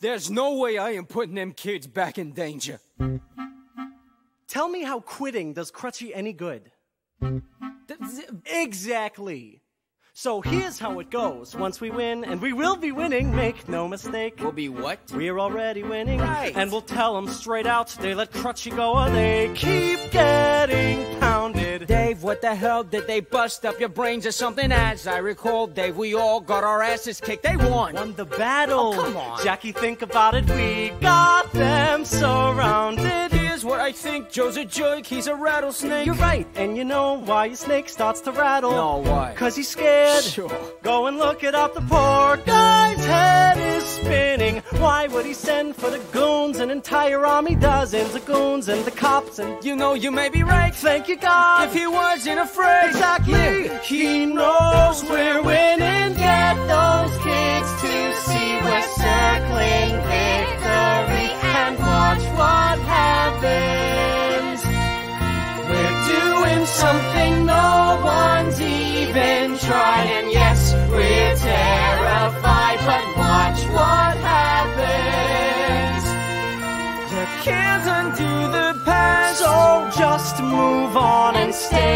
There's no way I am putting them kids back in danger. Tell me how quitting does Crutchie any good. Exactly. So here's how it goes. Once we win, and we will be winning, make no mistake. We'll be what? We're already winning. Right. And we'll tell them straight out, they let Crutchie go or they keep getting pounded. Dave, what the hell? Did they bust up your brains or something? As I recall, Dave, we all got our asses kicked. They won. Won the battle. Oh, come on. Jackie, think about it. We got them surrounded. Here's what I think. Joe's a jerk. He's a rattlesnake. You're right, and you know why your snake starts to rattle? No, why? Cause he's scared. Sure. Go and look it up. The poor guy's head is spinning. Why would he send for the goons? An entire army, dozens of goons, and the cops, and You know, you may be right. thank you, God. If he wasn't afraid. Exactly. He knows we're winning. Get those kids to see we're circling victory and watch what happens. We're doing something no one's even tried, and yes, we're terrified. The past. So just move on and stay